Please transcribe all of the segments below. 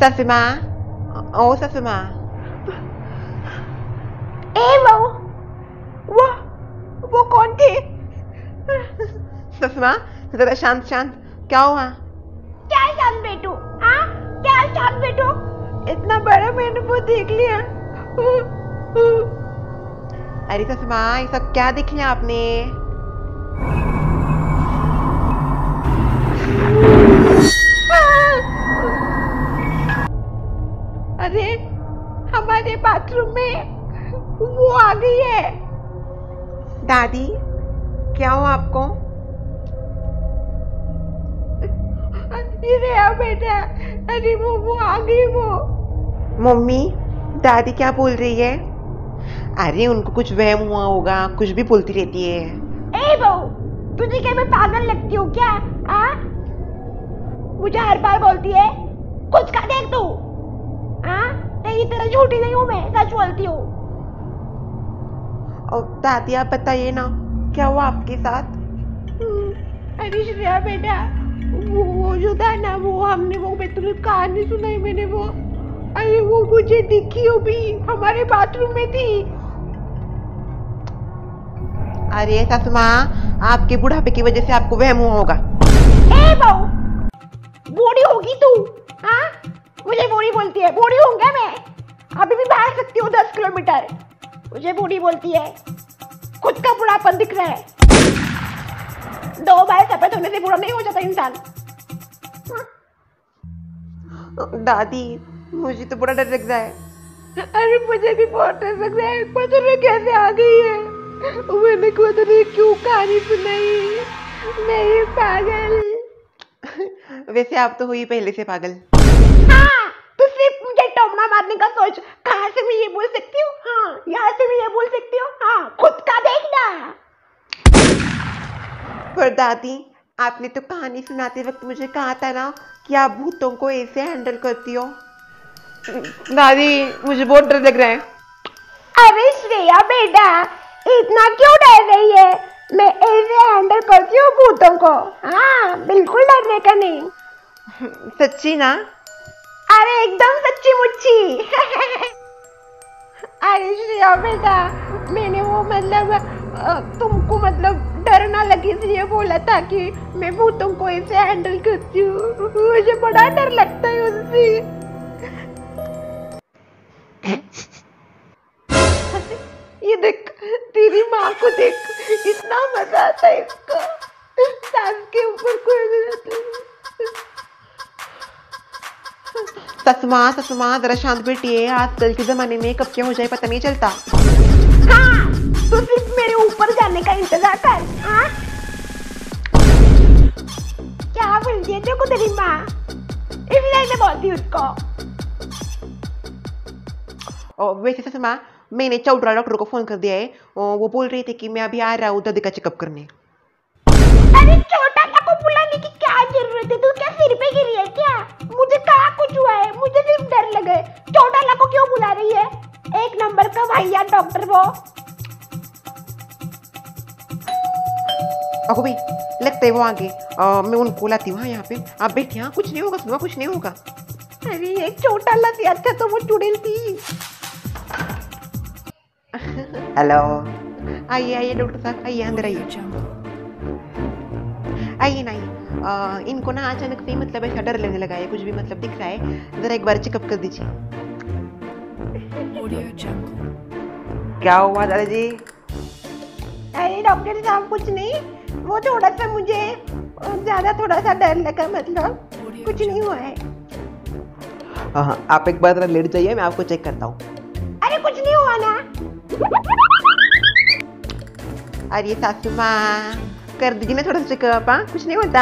सासू माँ ओ सासू माँ ए वो वो वो कौन थी सासू माँ जरा शांत शांत क्या हुआ क्या शांत बेटू हाँ क्या शांत बेटू इतना बड़ा मैंने वो देख लिया अरे सासू माँ ये सब क्या देख लिया आपने अरे हमारे बाथरूम में वो आ गई है। दादी क्या हुआ आपको? अरे बेटा अरे वो वो आ गई वो। मम्मी दादी क्या बोल रही है? अरे उनको कुछ वहम हुआ होगा कुछ भी बोलती रहती है। ए बहू तुझे क्या मैं पागल लगती हूँ क्या आ? मुझे हर बार बोलती है कुछ का देख तू। हाँ? तेरी तरह झूठी नहीं हूँ मैं सच बोलती हूँ। और दादी आप बताइए ना क्या हुआ आपके साथ? अरे श्रेया बेटा वो वो जो था ना वो हमने वो मैं तुम्हें कहानी सुनाई मैंने वो अरे वो मुझे दिखी वो भी हमारे बाथरूम में थी। अरे सासू माँ आपके बुढ़ापे की वजह से आपको वहम हुआ होगा। ए बहू बूढ़ी होगी तू हाँ? मुझे बूढ़ी बोलती है बूढ़ी हूँ क्या मैं? अभी भी भाग सकती हूँ दस किलोमीटर। मुझे बूढ़ी बोलती है खुद का बुढ़ापन दिख रहा है। दो बार सफ़ेद होने से बुरा नहीं हो जाता इंसान। दादी मुझे तो बड़ा डर लग रहा है। अरे मुझे भी बहुत डर लग रहा है पता नहीं कैसे आ गई है। मैंने खुद नहीं क्यों कहानी सुनाई? नहीं पागल। वैसे आप तो हुई पहले से पागल। तो टोमना मारने का सोच। कहाँ से मैं ये बोल सकती हूँ? हाँ यहाँ से मैं ये बोल सकती हूँ? हाँ खुद का देखना। पर दादी आपने तो कहानी सुनाते वक्त मुझे कहा था ना कि आप भूतों को ऐसे हैंडल करती हो। दादी मुझे बहुत डर लग रहा है। अरे श्रेया बेटा इतना क्यों डर रही है? मैं ऐसे हैंडल करती हूँ भूतों को। हाँ बिल्कुल डरने का नहीं। सच्ची ना? अरे, एकदम सच्ची मुच्ची। अरे, श्रेया बेटा, मैंने वो मतलब तुमको मतलब डर ना लगे, इसलिए बोला था कि मैं भूतों को ऐसे हैंडल करती हूँ। मुझे बड़ा डर लगता है उससे ये देख, तेरी माँ को देख, इतना मज़ा आता है इसका। सास के ऊपर कोई ससुमा ससुमा जरा शांत बैठिए आजकल के जमाने में कब क्या हो जाए पता नहीं चलता। हाँ तू सिर्फ़ मेरे ऊपर जाने का इंतज़ार कर हाँ? क्या बोलती है देखो तेरी माँ? इसलिए मैं बोलती हूँ उसको। और वैसे ससुमा मैंने चौधरा डॉक्टर को फ़ोन कर दिया है वो बोल रही थी कि मैं अभी आ रहा हूँ दादी का चेकअप करने। अरे छोटा को बुलाने की क्या ज़रूरत है? तू क्या सिर पे गिरी है क्या? मुझे कहा कुछ हुआ है? मुझे सिर्फ़ डर लगे छोटा ला को क्यों बुला रही है? एक नंबर का भैया डॉक्टर वो। अको भाई लगता है वो आगे अ, मैं उनको लाती हूँ हाँ यहाँ पे। आप बैठे हाँ कुछ नहीं होगा सुनो कुछ नहीं होगा। अरे एक छोटा ला से अच्छा तो वो चुड़ैल थी। हेलो। आइए आइए डॉक्टर साहब आइए अंदर आइए। आइए ना आइए। इनको ना अचानक से मतलब ऐसा डर लगने लगा है कुछ भी मतलब दिख रहा है। जरा एक बार चेकअप कर दीजिए। क्या हुआ दादाजी? अरे डॉक्टर साहब कुछ नहीं। वो थोड़ा सा मुझे ज़्यादा थोड़ा सा डर लगा मतलब कुछ नहीं हुआ है। हाँ हाँ आप एक बार जरा लेट जाइए मैं आपको चेक करता हूँ। अरे कुछ नहीं हुआ ना। अरे सासू माँ। कर दीजिए ना थोड़ा सा चेकअप हाँ कुछ नहीं होता।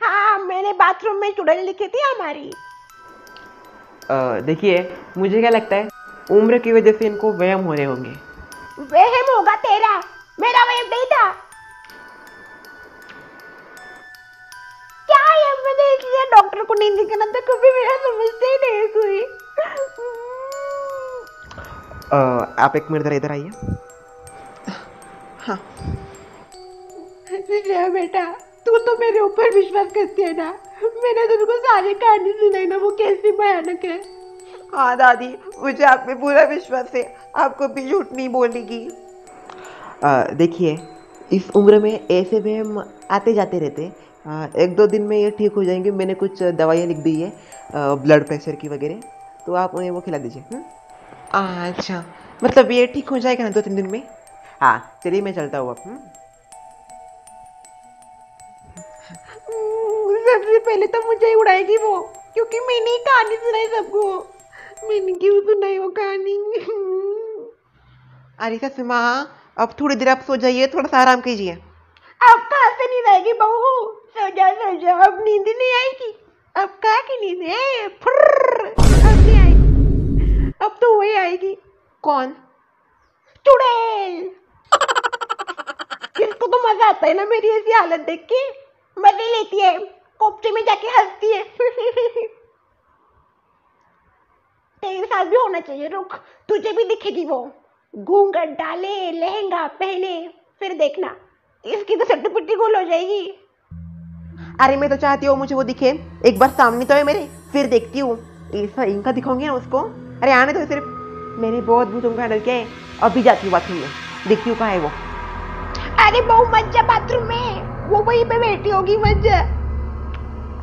हाँ मैंने बाथरूम में चुड़ैल लिखी थी हमारी। देखिए मुझे क्या लगता है उम्र की वजह से इनको वहम होने होंगे। वहम होगा तेरा। मेरा वहम नहीं था। है मैंने इसलिए डॉक्टर को नहीं दिखाना था कभी मेरा समझते ही नहीं कोई। आप एक मिनट इधर आइए। हाँ। बेटा तू तो मेरे ऊपर विश्वास करती है ना। मैंने तुमको सारी कहानी सुनाई ना वो कैसी भयानक है। हाँ दादी मुझे आप पे पूरा विश्वास है आपको भी झूठ नहीं बोलेगी। देखिए इस उम्र में ऐसे वहम आते जाते रहते एक दो दिन में ये ठीक हो जाएँगे। मैंने कुछ दवाइयाँ लिख दी है ब्लड प्रेशर की वगैरह। तो आप उन्हें वो खिला दीजिए हम्म? अच्छा। मतलब ये ठीक हो जाएगा ना दो तीन दिन में? हाँ चलिए मैं चलता हूँ अब हम्म? हम्म, सबसे पहले तो मुझे ही उड़ाएगी वो क्योंकि मैंने ही कहानी सुनाई सबको। मैंने क्यों सुनाई वो कहानी। अरे ससुर माँ अब थोड़ी देर आप सो जाइए, थोड़ा सा आराम कीजिए। अब कहाँ से नींद आएगी बहू? सो जा सो जा। अब नींद नहीं आएगी। अब कहाँ की नींद है? अब तो वही आएगी। कौन? चुड़ैल। किसको तो मज़ा आता है ना मेरी ऐसी हालत देख के। मज़े लेती है। कोपचे में जाके हंसती है। तेरे साथ भी होना चाहिए, रुक। तुझे भी दिखेगी वो। घूंघट डाले लहंगा पहने फिर देखना इसकी तो सट्टुपिट्टी गोल हो जाएगी। अरे मैं तो चाहती हूँ मुझे वो दिखे। एक बार सामने तो है मेरे फिर देखती हूँ। ऐसा इनका दिखाऊँगी ना उसको? अरे आने दो सिर्फ़। मैंने बहुत भूतों को हैंडल किया है। अभी जाती हूँ बाथरूम में। देखती हूँ कहाँ है वो। अरे बहु मत जा बाथरूम में। वो वहीं पे बैठी होगी मत जा।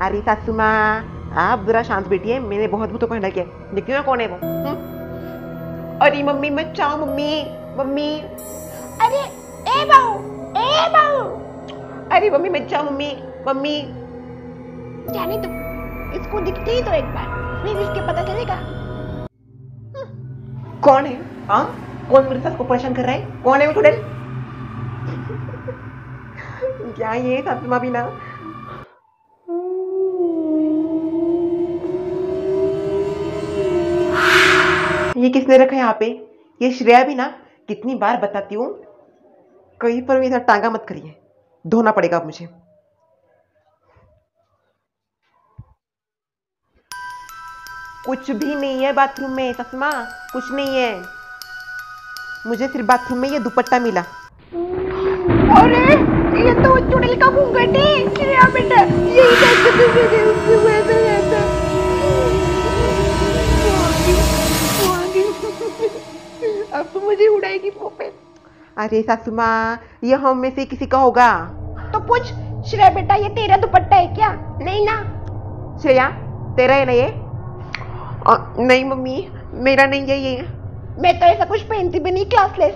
अरे सासू माँ आप जरा शांत बैठिए मैंने बहुत भूतों को हैंडल किया है। देखती हूँ कौन है वो। हम्म? अरे मम्मी मत चाहो मम्मी मम्मी। अरे ए बहू ए बहू अरे मम्मी मत चाहो मम्मी मम्मी। जाने तो इसको दिखते ही तो एक बार फिर इसके पता चलेगा। कौन है? हाँ? कौन मेरे सास को परेशान कर रहा है? कौन है वो टुडल क्या ये सासू माँ भी ना ये किसने रखा यहाँ पे? ये श्रेया भी ना, कितनी बार बताती हूँ, कहीं पर भी टांगा मत करिए। धोना पड़ेगा मुझे। कुछ भी नहीं है बाथरूम में, ससमा। कुछ नहीं है। मुझे सिर्फ़ बाथरूम में ये दुपट्टा मिला। अरे, ये तो चुड़ैल का घूंघट है। श्रेया बेटा यही मुझे उड़ाएगी वो अरे सासू माँ ये हम में से किसी का होगा? तो पूछ श्रेया बेटा ये तेरा दुपट्टा है क्या? नहीं ना। श्रेया तेरा है ना ये? अ, नहीं मम्मी मेरा नहीं है ये। मैं तो ऐसा कुछ पहनती भी नहीं क्लासलेस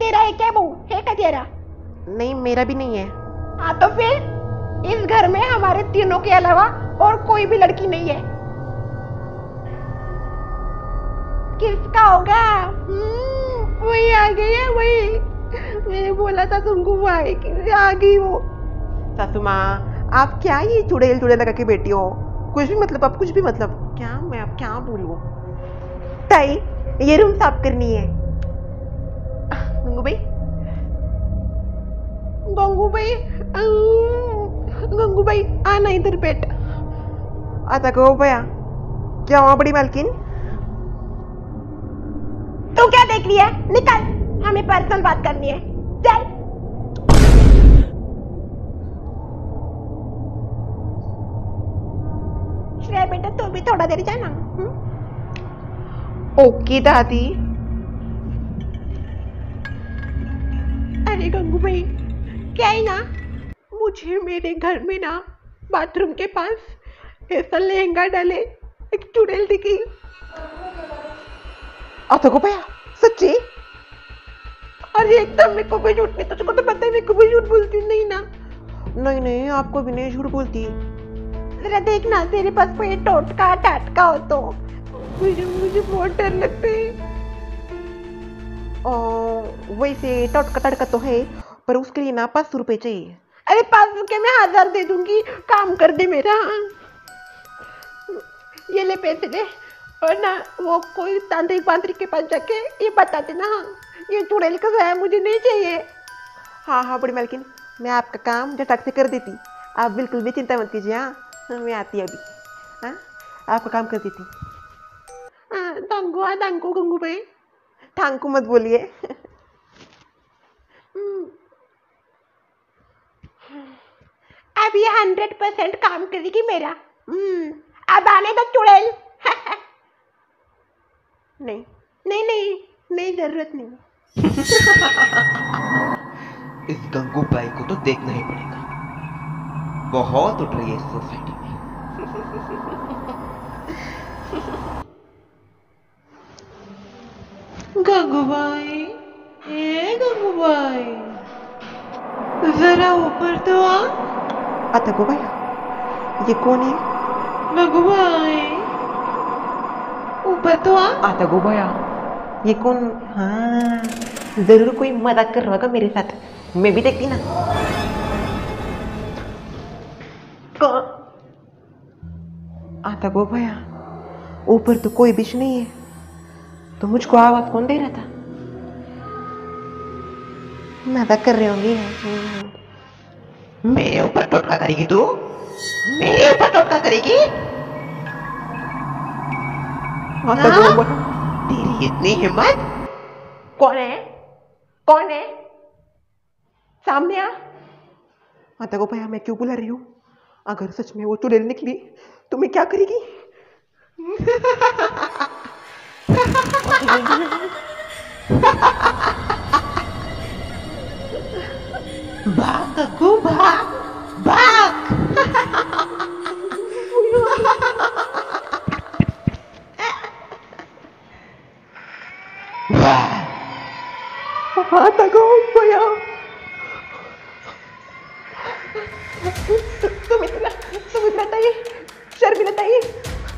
तेरा है क्या बहू? है क्या तेरा? नहीं मेरा भी नहीं है। हाँ तो फिर इस घर में हमारे तीनों के अलावा और कोई भी लड़की नहीं है। किसका होगा? हम्म, वही आ गई है, वही। मैंने बोला था तुमको वो आएगी आ गई वो सासू माँ, आप क्या ये चुड़ैल चुड़ैल लगा के बैठी हो? कुछ भी मतलब आप कुछ भी मतलब क्या मैं आप क्या बोलूँ? ताई, ये रूम साफ़ करनी है। गंगू भाई। गंगू भाई गंगू भाई, आना इधर बैठ। आता कहो भैया। क्या हुआ बड़ी मालकिन? तू क्या देख रही है? निकल। हमें पर्सनल बात करनी है। चल। श्रेया बेटा तू भी थोड़ा देर जाना हम्म? ओके दादी। अरे गंगू भाई क्या है ना? मुझे मेरे घर में ना बाथरूम के पास ऐसा लहंगा डाले एक चुड़ैल दिखी। भैया सच्ची? अरे एकदम मेरे को कोई झूठ नहीं तुझको तो पता है मेरे को कोई झूठ बोलती नहीं ना। नहीं नहीं आपको भी नहीं झूठ बोलती। जरा देखना तेरे पास कोई टोटका टाटका हो तो। मुझे मुझे बहुत डर लगता है। और वैसे टटका तड़का तो है पर उसके लिए ना पाँच सौ रुपये चाहिए। अरे पाँच सौ के मैं हज़ार दे दूँगी काम कर दे मेरा। ये ले पैसे ले और ना वो कोई तांत्रिक वांत्रिक के पास जाके ये बता देना ये चुड़ैल का है मुझे नहीं चाहिए। हाँ हाँ बड़ी मालकिन मैं आपका काम झटक से कर देती। आप बिल्कुल भी चिंता मत कीजिए हाँ हाँ, मैं आती अभी हाँ आपका काम कर देती। हाँ, दांगो हाँ दांगो गंगू भाई थांकू मत बोलिए। अब ये हंड्रेड परसेंट काम करेगी मेरा। हम्म, अब आने दो चुड़ैल। नहीं नहीं नहीं नहीं ज़रूरत नहीं। इस गंगू बाई को तो देखना ही पड़ेगा। बहुत उठ रही है इस सोसाइटी में। गंगूबाई ए गंगूबाई जरा ऊपर तो आ। आता भैया ये कौन है? गंगूबाई ऊपर तो आ आता गो भैया ये कौन? हाँ ज़रूर कोई मज़ाक कर रहा होगा मेरे साथ। मैं भी देखती ना। कौन? आता गो भैया ऊपर तो कोई बिच नहीं है। तो मुझको आवाज़ कौन दे रहा था? मज़ाक कर रहे होंगे। मेरे ऊपर टोटका करेगी तू? मेरे ऊपर टोटका करेगी? गो भैया तेरी इतनी हिम्मत कौन है कौन है सामने आ माता को भैया मैं क्यों बुला रही हूँ अगर सच में वो चुड़ैल निकली तो मैं क्या करेगी भाग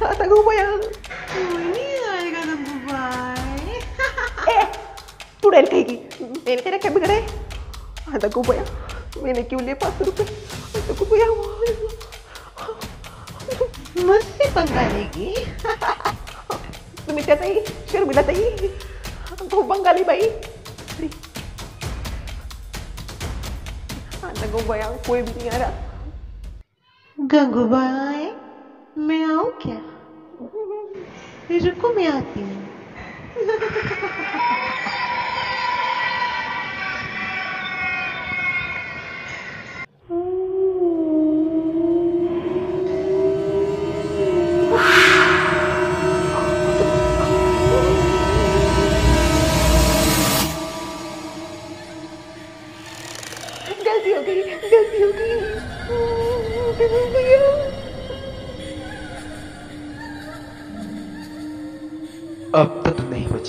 आता गो भैया कोई नहीं आएगा गंगूबाई ए चुड़ैल कहेगी मैंने तेरा क्या बिगड़ा है आता को भैया मैंने क्यों लिए पाँच सौ रुपये आता को भैया मुझसे पंगा लेगी सुमित्रा ताई शर्मिला ताई तो बंगाली बाई आता को भैया कोई भी नहीं आ रहा गंगूबाई मैं आऊँ क्या रुको मैं आती हूँ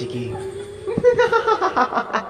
अब तो तू नहीं बचेगी